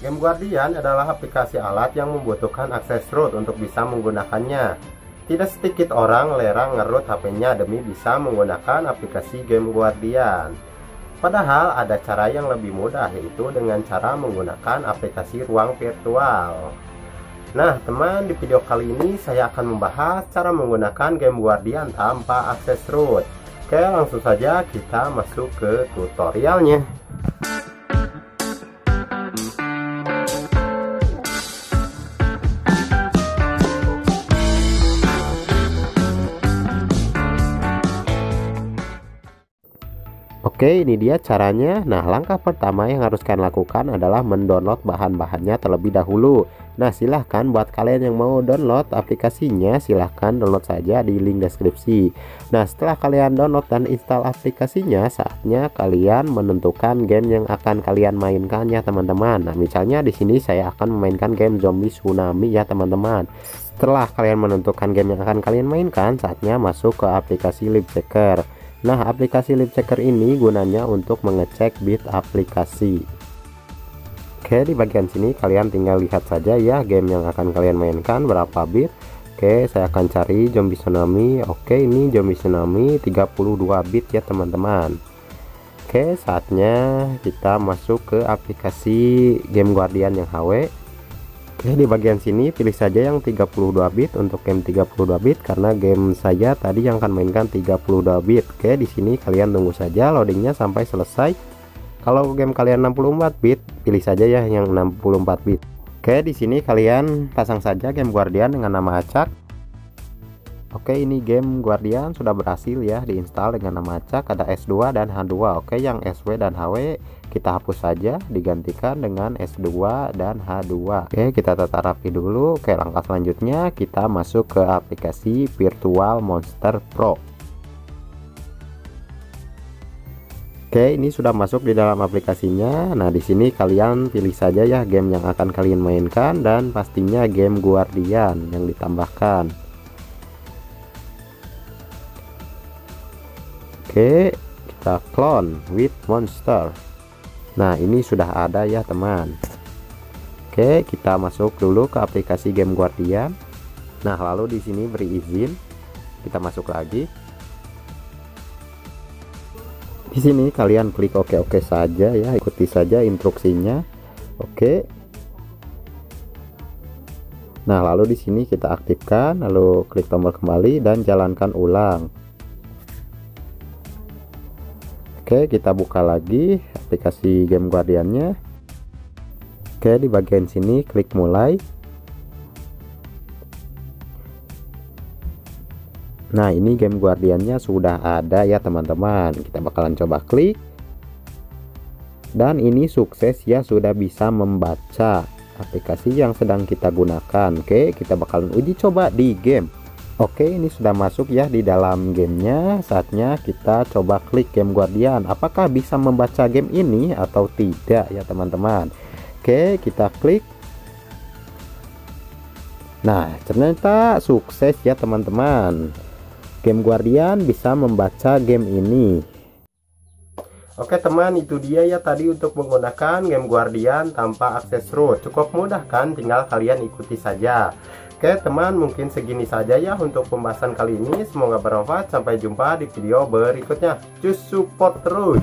Game Guardian adalah aplikasi alat yang membutuhkan akses root untuk bisa menggunakannya. Tidak sedikit orang lerang ngerut HP-nya demi bisa menggunakan aplikasi Game Guardian. Padahal ada cara yang lebih mudah yaitu dengan cara menggunakan aplikasi ruang virtual. Nah teman di video kali ini saya akan membahas cara menggunakan Game Guardian tanpa akses root. Oke langsung saja kita masuk ke tutorialnya. Oke ini dia caranya. Nah langkah pertama yang harus kalian lakukan adalah mendownload bahan-bahannya terlebih dahulu. Nah silahkan buat kalian yang mau download aplikasinya silahkan download saja di link deskripsi. Nah setelah kalian download dan install aplikasinya saatnya kalian menentukan game yang akan kalian mainkan ya teman-teman. Nah misalnya di sini saya akan memainkan game zombie tsunami ya teman-teman. Setelah kalian menentukan game yang akan kalian mainkan saatnya masuk ke aplikasi Live Checker Nah, aplikasi Live Checker ini gunanya untuk mengecek bit aplikasi. Oke, di bagian sini kalian tinggal lihat saja ya game yang akan kalian mainkan berapa bit. Oke, saya akan cari zombie tsunami. Oke, ini zombie tsunami 32 bit ya, teman-teman. Oke, saatnya kita masuk ke aplikasi Game Guardian yang HW. Oke di bagian sini pilih saja yang 32 bit untuk game 32 bit karena game saya tadi yang akan mainkan 32 bit. Oke di sini kalian tunggu saja loadingnya sampai selesai. Kalau game kalian 64 bit pilih saja ya yang 64 bit. Oke di sini kalian pasang saja game Guardian dengan nama acak Oke ini game Guardian sudah berhasil ya diinstal dengan nama acak ada S2 dan H2 Oke yang SW dan HW kita hapus saja digantikan dengan S2 dan H2 Oke kita tata rapi dulu. Oke langkah selanjutnya kita masuk ke aplikasi Virtual Monster Pro. Oke ini sudah masuk di dalam aplikasinya. Nah di sini kalian pilih saja ya game yang akan kalian mainkan dan pastinya game Guardian yang ditambahkan Oke kita clone with monster. Nah ini sudah ada ya teman. Oke kita masuk dulu ke aplikasi game Guardian. Nah lalu di sini beri izin. Kita masuk lagi. Di sini kalian klik oke oke saja ya ikuti saja instruksinya. Oke. Nah lalu di sini kita aktifkan lalu klik tombol kembali dan jalankan ulang Oke kita buka lagi aplikasi game guardiannya. Oke di bagian sini klik mulai. Nah ini game guardiannya sudah ada ya teman-teman. Kita bakalan coba klik. Dan ini sukses ya sudah bisa membaca aplikasi yang sedang kita gunakan. Oke kita bakalan uji coba di game Oke ini sudah masuk ya di dalam gamenya. Saatnya kita coba klik game guardian. Apakah bisa membaca game ini atau tidak ya teman-teman? Oke kita klik. Nah ternyata sukses ya teman-teman. Game guardian bisa membaca game ini. Oke teman itu dia ya tadi untuk menggunakan game guardian tanpa akses root. Cukup mudah kan? Tinggal kalian ikuti saja Oke teman mungkin segini saja ya untuk pembahasan kali ini. Semoga bermanfaat. Sampai jumpa di video berikutnya. Cus support terus